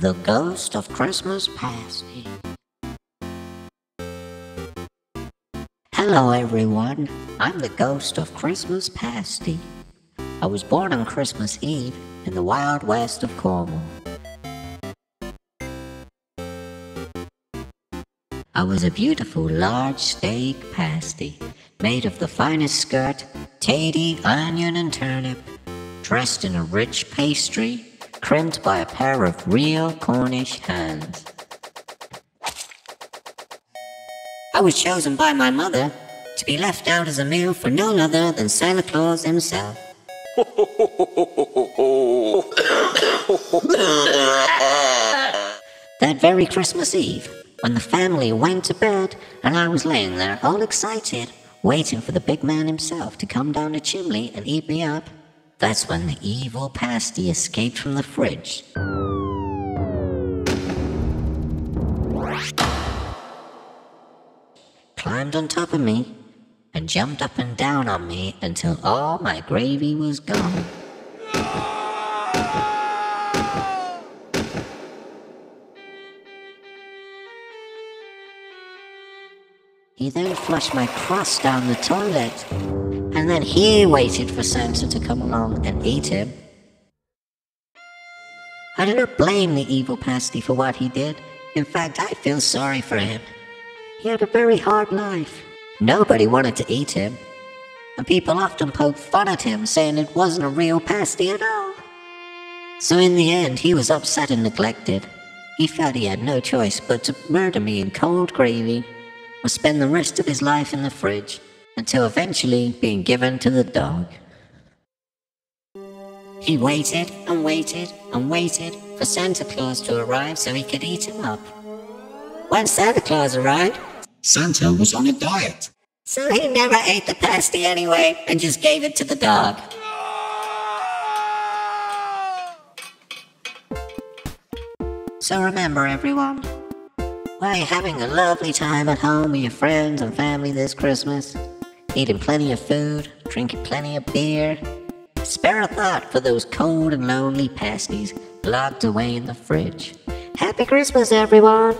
The Ghost of Christmas Pasty. Hello, everyone. I'm the Ghost of Christmas Pasty. I was born on Christmas Eve in the wild west of Cornwall. I was a beautiful large steak pasty, made of the finest skirt, tatey, onion, and turnip, dressed in a rich pastry, crimped by a pair of real Cornish hands. I was chosen by my mother to be left out as a meal for none other than Santa Claus himself. that very Christmas Eve, when the family went to bed and I was laying there all excited, waiting for the big man himself to come down the chimney and eat me up, that's when the evil pasty escaped from the fridge. Climbed on top of me and jumped up and down on me until all my gravy was gone. He then flushed my crust down the toilet, and then he waited for Santa to come along and eat him. I do not blame the evil pasty for what he did. In fact, I feel sorry for him. He had a very hard life. Nobody wanted to eat him. And people often poked fun at him, saying it wasn't a real pasty at all. So in the end, he was upset and neglected. He felt he had no choice but to murder me in cold gravy or spend the rest of his life in the fridge until eventually being given to the dog. He waited and waited and waited for Santa Claus to arrive so he could eat him up. When Santa Claus arrived, Santa was on a diet. so he never ate the pasty anyway and just gave it to the dog. So remember, everyone, you're having a lovely time at home with your friends and family this Christmas, eating plenty of food, drinking plenty of beer, spare a thought for those cold and lonely pasties locked away in the fridge. Happy Christmas, everyone!